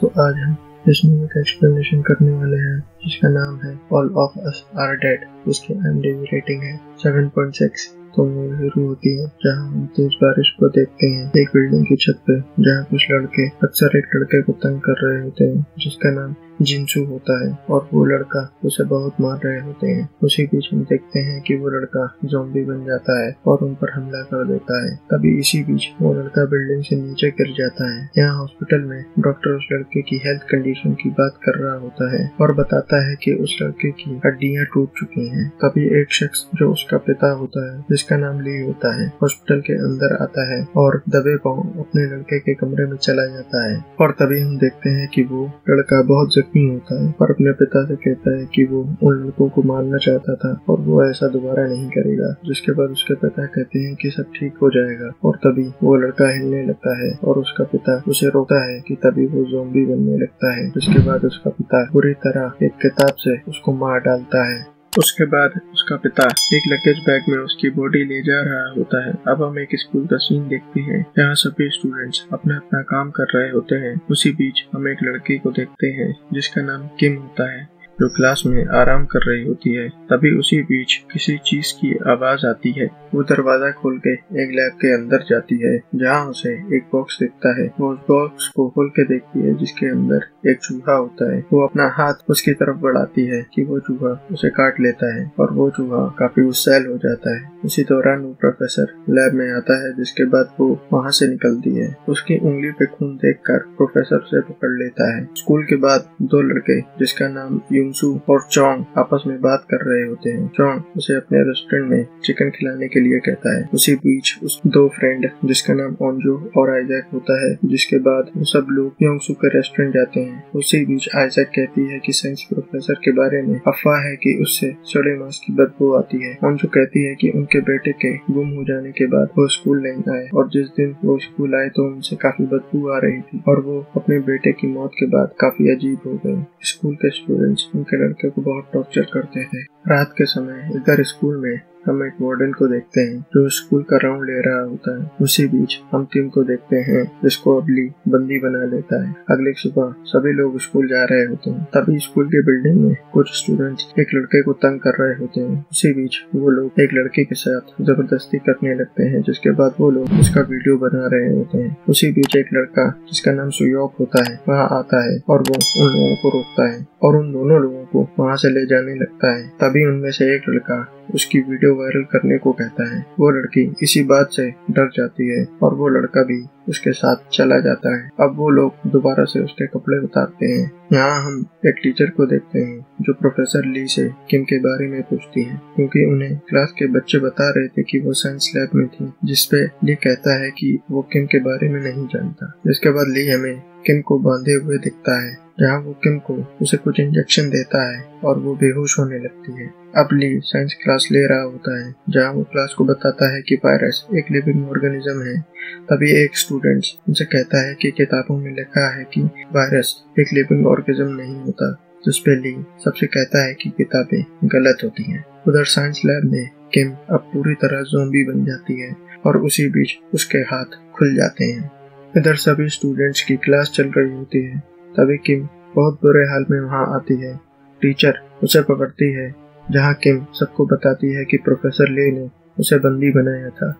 तो आज हम इस मूवी का एक्सप्लेनेशन करने वाले हैं, जिसका नाम है all of us are dead उसकी एमडीबी रेटिंग है 7.6 तो मूवी शुरू होती है, जहाँ हम तेज बारिश को देखते हैं, एक बिल्डिंग की छत पे, जहाँ कुछ लड़के, अक्सर एक लड़के को तंग कर रहे होते हैं, जिसका नाम जिनसू होता है और वो लड़का उसे बहुत मार रहे होते हैं। उसी बीच हम देखते हैं कि वो लड़का जोम्बी बन जाता है और उन पर हमला कर देता है। तभी इसी बीच वो लड़का बिल्डिंग से नीचे गिर जाता है। यहाँ हॉस्पिटल में डॉक्टर उस लड़के की हेल्थ कंडीशन की बात कर रहा होता है और बताता है कि उस लड़के की हड्डियाँ टूट चुकी हैं। तभी एक शख्स जो उसका पिता होता है, जिसका नाम ली होता है, हॉस्पिटल के अंदर आता है और दबे पाँव अपने लड़के के कमरे में चला जाता है। और तभी हम देखते हैं कि वो लड़का बहुत जख्मी होता है और अपने पिता से कहता है कि वो उन लड़कों को मारना चाहता था और वो ऐसा दोबारा नहीं करेगा, जिसके बाद उसके पिता कहते हैं कि सब ठीक हो जाएगा और तभी वो लड़का हिलने लगता है और उसका पिता उसे रोकता है कि तभी वो जोम्बी बनने लगता है, जिसके बाद उसका पिता बुरी तरह एक किताब से उसको मार डालता है। उसके बाद उसका पिता एक लगेज बैग में उसकी बॉडी ले जा रहा होता है। अब हम एक स्कूल का सीन देखते हैं। जहाँ सभी स्टूडेंट्स अपना अपना काम कर रहे होते हैं। उसी बीच हम एक लड़की को देखते हैं, जिसका नाम किम होता है। जो क्लास में आराम कर रही होती है, तभी उसी बीच किसी चीज़ की आवाज़ आती है। वो दरवाज़ा खोल के एक लैब के अंदर जाती है, जहाँ उसे एक बॉक्स दिखता है। वो उस बॉक्स को खोल के देखती है, जिसके अंदर एक चूहा होता है। वो अपना हाथ उसकी तरफ़ बढ़ाती है कि वो चूहा उसे काट लेता है, और वो चूहा काफ़ी उत्साह हो जाता है। उसी दौरान वो प्रोफेसर लैब में आता है, जिसके बाद वो वहाँ से निकलती है। उसकी उंगली पे खून देखकर प्रोफेसर उसे पकड़ लेता है। स्कूल के बाद दो लड़के, जिसका नाम युमसू और चौंग आपस में बात कर रहे होते हैं। चौंग उसे अपने रेस्टोरेंट में चिकन खिलाने के लिए कहता है। उसी बीच उस दो फ्रेंड जिसका नाम ओंजो और आइजैक होता है, जिसके बाद वो सब लोग योंगसू के रेस्टोरेंट जाते हैं। उसी बीच आइजैक कहती है कि साइंस प्रोफेसर के बारे में अफवाह है कि उससे सड़े मांस की बदबू आती है। ओंजो कहती है कि उनके बेटे के गुम हो जाने के बाद वो स्कूल नहीं आए और जिस दिन वो स्कूल आए तो उनसे काफ़ी बदबू आ रही थी और वो अपने बेटे की मौत के बाद काफ़ी अजीब हो गए। स्कूल के स्टूडेंट्स उनके लड़के को बहुत टॉर्चर करते थे। रात के समय इधर स्कूल में हम एक वार्डन को देखते हैं, जो स्कूल का राउंड ले रहा होता है। उसी बीच हम टीम को देखते हैं, जिसको अबली बंदी बना लेता है। अगले सुबह सभी लोग स्कूल जा रहे होते हैं। तभी स्कूल के बिल्डिंग में कुछ स्टूडेंट्स एक लड़के को तंग कर रहे होते हैं। उसी बीच वो लोग एक लड़के के साथ ज़बरदस्ती करने लगते हैं, जिसके बाद वो लोग उसका वीडियो बना रहे होते हैं। उसी बीच एक लड़का, जिसका नाम सुयोग होता है, वहाँ आता है और वो उन लोगों को रोकता है और उन दोनों लोगों को वहाँ से ले जाने लगता है। तभी उनमें से एक लड़का उसकी वीडियो वायरल करने को कहता है। वो लड़की इसी बात से डर जाती है और वो लड़का भी उसके साथ चला जाता है। अब वो लोग दोबारा से उसके कपड़े उतारते हैं। यहाँ हम एक टीचर को देखते हैं, जो प्रोफेसर ली से किम के बारे में पूछती है, क्योंकि उन्हें क्लास के बच्चे बता रहे थे कि वो साइंस लैब में थी, जिसपे ली कहता है कि वो किम के बारे में नहीं जानता। जिसके बाद ली हमें किम को बांधे हुए दिखता है, जहाँ वो किम को उसे कुछ इंजेक्शन देता है और वो बेहोश होने लगती है। अब ली साइंस क्लास ले रहा होता है, जहाँ वो क्लास को बताता है कि वायरस एक लिविंग ऑर्गेनिज्म है। तभी एक स्टूडेंट उनसे कहता है कि किताबों में लिखा है कि वायरस एक लिविंग ऑर्गेनिज्म नहीं होता जिस पे ली सबसे कहता है कि किताबें गलत होती हैं। उधर साइंस लैब में किम अब पूरी तरह जोम्बी बन जाती है और उसी बीच उसके हाथ खुल जाते हैं। इधर सभी स्टूडेंट्स की क्लास चल रही होती है, तभी किम बहुत बुरे हाल में वहाँ आती है। टीचर उसे पकड़ती है, जहाँ किम सबको बताती है कि प्रोफेसर ले ने उसे बंदी बनाया था।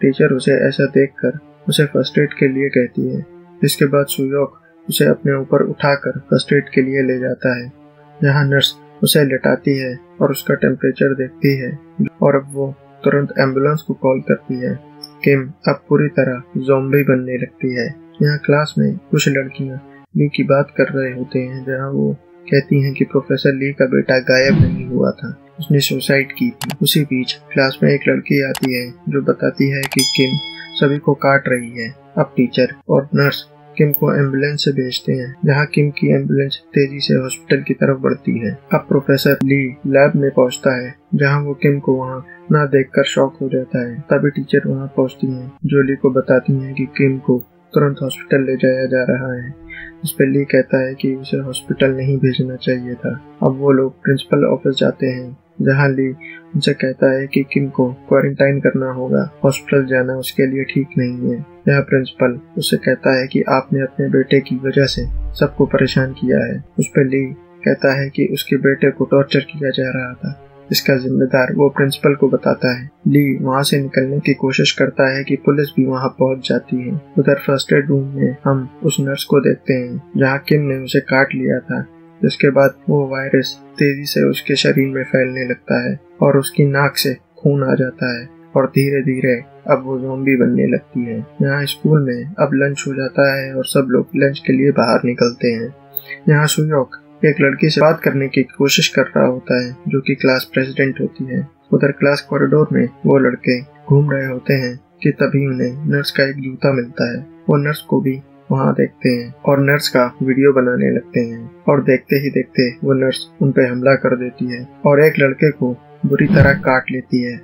टीचर उसे ऐसा देखकर उसे फ़र्स्ट एड के लिए कहती है, जिसके बाद सुयोग उसे अपने ऊपर उठाकर फ़र्स्ट एड के लिए ले जाता है, जहाँ नर्स उसे लेटाती है और उसका टेम्परेचर देखती है, और अब वो तुरंत एंबुलेंस को कॉल करती है। किम अब पूरी तरह जोम्बी बनने लगती है। यहाँ क्लास में कुछ लड़कियाँ ली की बात कर रहे होते हैं, जहाँ वो कहती हैं कि प्रोफेसर ली का बेटा गायब नहीं हुआ था। उसने सुसाइड की थी। उसी बीच क्लास में एक लड़की आती है, जो बताती है कि किम सभी को काट रही है। अब टीचर और नर्स किम को एंबुलेंस से भेजते हैं, जहाँ किम की एंबुलेंस तेज़ी से हॉस्पिटल की तरफ़ बढ़ती है। अब प्रोफेसर ली लैब में पहुँचता है, जहाँ वो किम को वहाँ न देखकर शॉक हो जाता है। तभी टीचर वहाँ पहुँचती है, जो ली को बताती है कि किम को तुरंत हॉस्पिटल ले जाया जा रहा है। उस पर ली कहता है कि उसे हॉस्पिटल नहीं भेजना चाहिए था। अब वो लोग प्रिंसिपल ऑफ़िस जाते हैं, जहाँ ली उनसे कहता है कि किम को क्वारंटाइन करना होगा हॉस्पिटल जाना उसके लिए ठीक नहीं है। यह प्रिंसिपल उसे कहता है कि आपने अपने बेटे की वजह से सबको परेशान किया है। उस पर ली कहता है कि उसके बेटे को टॉर्चर किया जा रहा था। इसका जिम्मेदार वो प्रिंसिपल को बताता है। ली वहाँ से निकलने की कोशिश करता है कि पुलिस भी वहाँ पहुँच जाती है। उधर फ़र्स्ट एड रूम में हम उस नर्स को देखते हैं, जहाँ किम ने उसे काट लिया था। जिसके बाद वो वायरस तेज़ी से उसके शरीर में फैलने लगता है और उसकी नाक से खून आ जाता है और धीरे धीरे अब वो जोम्बी बनने लगती है। यहाँ स्कूल में अब लंच हो जाता है और सब लोग लंच के लिए बाहर निकलते हैं। यहाँ सुयोग एक लड़की से बात करने की कोशिश कर रहा होता है, जो कि क्लास प्रेसिडेंट होती है। उधर क्लास कॉरिडोर में वो लड़के घूम रहे होते हैं कि तभी उन्हें नर्स का एक जूता मिलता है। वो नर्स को भी वहाँ देखते हैं और नर्स का वीडियो बनाने लगते हैं। और देखते ही देखते वो नर्स उन पर हमला कर देती है और एक लड़के को बुरी तरह काट लेती है,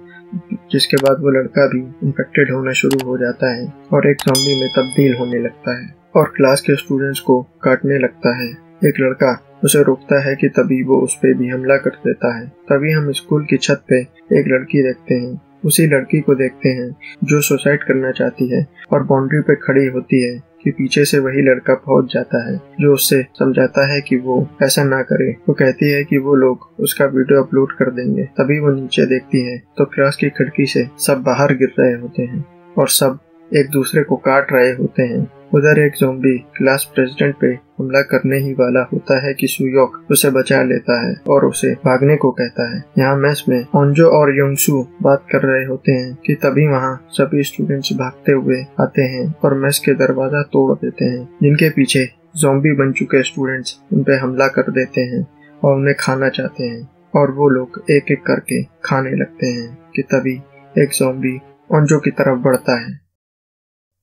जिसके बाद वो लड़का भी इन्फेक्टेड होना शुरू हो जाता है और एक जॉम्बी में तब्दील होने लगता है और क्लास के स्टूडेंट्स को काटने लगता है। एक लड़का उसे रोकता है कि तभी वो उस पर भी हमला कर देता है। तभी हम स्कूल की छत पे एक लड़की देखते हैं। उसी लड़की को देखते हैं जो सुसाइड करना चाहती है और बाउंड्री पे खड़ी होती है कि पीछे से वही लड़का पहुँच जाता है जो उससे समझाता है कि वो ऐसा ना करे। वो कहती है कि वो लोग उसका वीडियो अपलोड कर देंगे। तभी वो नीचे देखती है तो क्लास की खिड़की से सब बाहर गिर रहे होते हैं और सब एक दूसरे को काट रहे होते हैं। उधर एक जोम्बी क्लास प्रेसिडेंट पे हमला करने ही वाला होता है कि सुयोक उसे बचा लेता है और उसे भागने को कहता है। यहाँ मैस में ओंजो और योंगसू बात कर रहे होते हैं कि तभी वहाँ सभी स्टूडेंट्स भागते हुए आते हैं और मैस के दरवाज़ा तोड़ देते हैं। जिनके पीछे जोम्बी बन चुके स्टूडेंट्स उन पे हमला कर देते हैं और उन्हें खाना चाहते हैं और वो लोग एक एक करके खाने लगते हैं कि तभी एक जोम्बी ओंजो की तरफ़ बढ़ता है।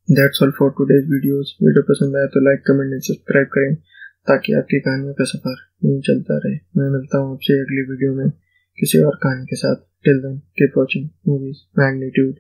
That's all for today's videos video पसंद आया तो लाइक कमेंट एंड सब्सक्राइब करें ताकि आपकी कहानियों का सफ़र यूँ चलता रहे। मैं मिलता हूँ आपसे अगली वीडियो में किसी और कहानी के साथ। Till then keep watching movies magnitude